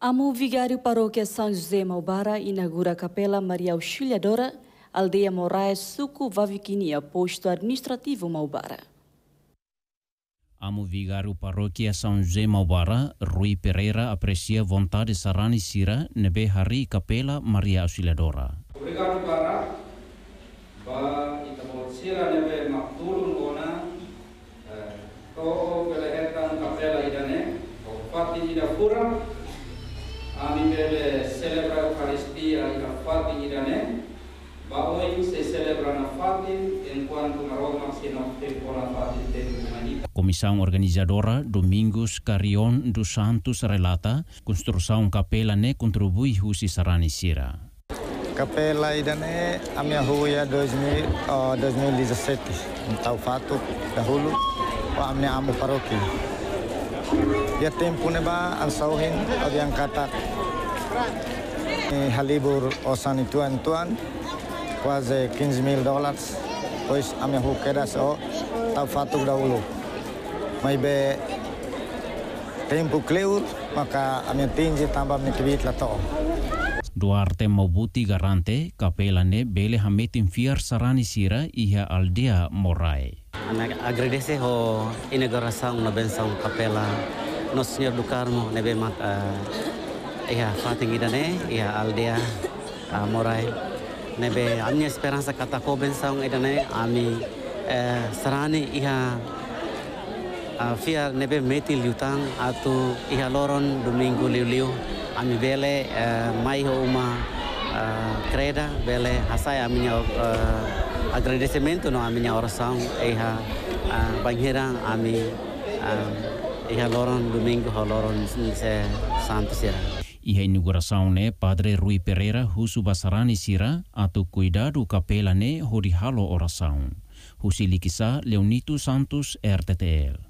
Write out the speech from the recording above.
Amo Vigário Paróquia São José Maubara inaugura a Capela Maria Auxiliadora, Aldeia Moraes, Suco, Vaviquinia, posto administrativo Maubara. Amo Vigário Paróquia São José Maubara, Rui Pereira aprecia vontade Sarani Sira nebe hari Capela Maria Auxiliadora. Obrigado para ba itamo sira nebe maktulun kona ko pelehetan kapela idane o fati ida pura ami bele celebra Eucaristia ida fati idane ba hoy se celebra na fati enquanto na Roma se não tempora fati tempo manita Comissão organizadora Domingos Carion dos Santos relata construção capela ne contribui husi Sarani Sira. Capela idane a minha rua é 2000, oh, 2017. Então fato dahulu pa amne amo paroki. Ya tempo ne ba ang sauhin o yang kata eh, halibur osan ituan tuan quase 15 mil dólares. Pois a minha rua queda só tau fato dahulu. Mas be tempo cleur maka a minha tinge tambah me kibit la to. Duarte Mobuti garante capela ne bele hametin fiar Sarani Sira iha aldea Morai. Ana agradece ho inauguração na benção capela Nosso Senhor do Carmo nebe mat uh, ia fating idane ia aldea uh, morai nebe amnya esperança kata ko benção idane ami uh, sarani ia fia nebe meti liutang atu ia loron domingo liu liu. Ami bele mai ho uma creda bele hasai aminya agradecimento no aminya oração ia banhirang ami ia loron domingo ho loron se santo sira Iha inauguração ne Padre Rui Pereira husu basarani sira atau cuidado capela ne hori halo oração. Husi likisa Leonito Santos RTTL.